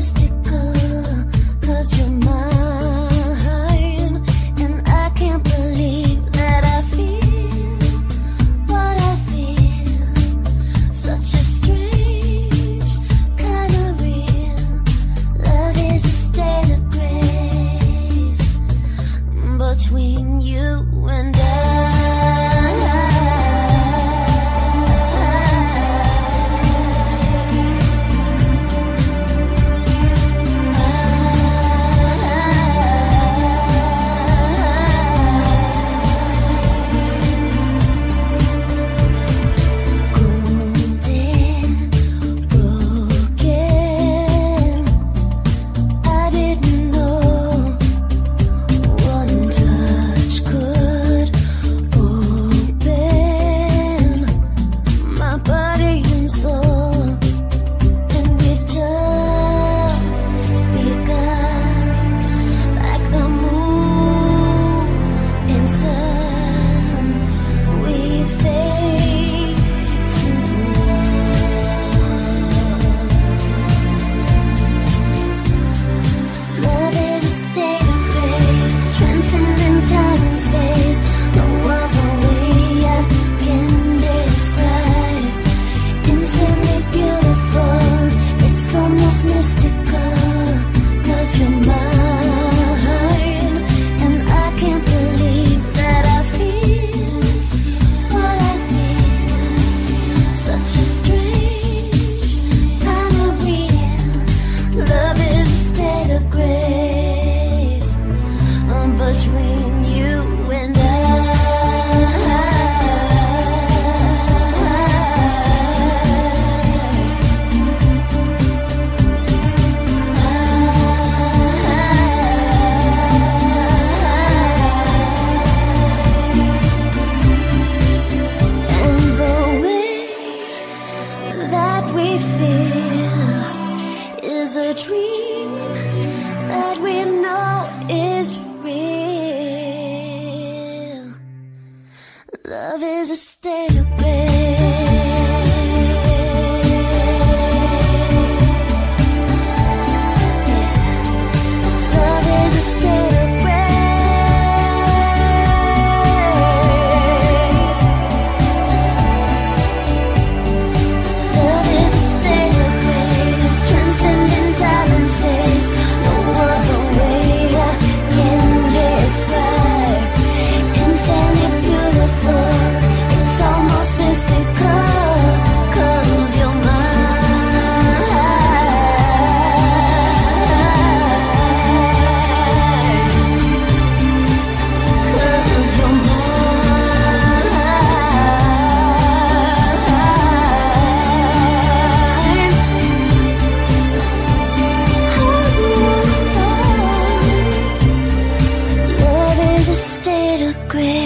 just is great.